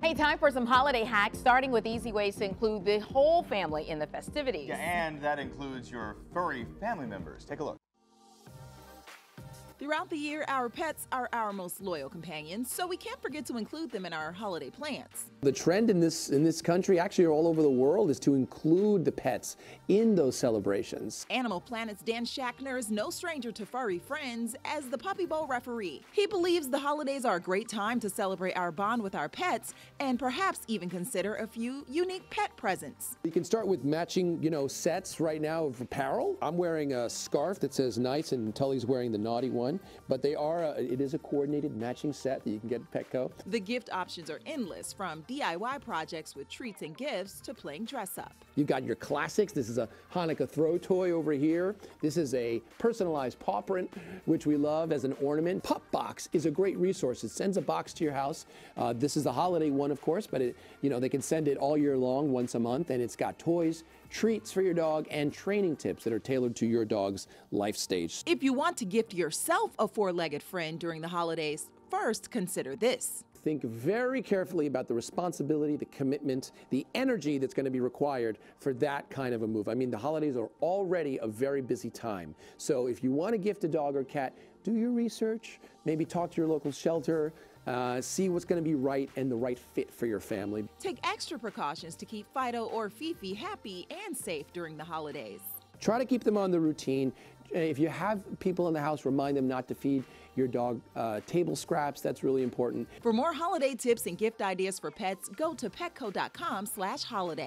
Hey, time for some holiday hacks, starting with easy ways to include the whole family in the festivities. Yeah, and that includes your furry family members. Take a look. Throughout the year, our pets are our most loyal companions, so we can't forget to include them in our holiday plans. The trend in this in this country, actually all over the world, is to include the pets in those celebrations. Animal Planet's Dan Schachner is no stranger to furry friends as the Puppy Bowl referee. He believes the holidays are a great time to celebrate our bond with our pets and perhaps even consider a few unique pet presents. You can start with matching, you know, sets right now of apparel. I'm wearing a scarf that says nice and Tully's wearing the naughty one one, but they are, a, it is a coordinated matching set that you can get at Petco. The gift options are endless from DIY projects with treats and gifts to playing dress up. You've got your classics. This is a Hanukkah throw toy over here. This is a personalized paw print, which we love as an ornament. Pup Box is a great resource. It sends a box to your house. Uh, this is the holiday one, of course, but it, you know, they can send it all year long, once a month, and it's got toys, treats for your dog, and training tips that are tailored to your dog's life stage. If you want to gift yourself a four legged friend during the holidays, first consider this. Think very carefully about the responsibility, the commitment, the energy that's going to be required for that kind of a move. I mean, the holidays are already a very busy time. So if you want to gift a dog or cat, do your research, maybe talk to your local shelter, uh, see what's going to be right and the right fit for your family. Take extra precautions to keep Fido or Fifi happy and safe during the holidays. Try to keep them on the routine. If you have people in the house, remind them not to feed your dog uh, table scraps. That's really important. For more holiday tips and gift ideas for pets, go to petco.com/holiday.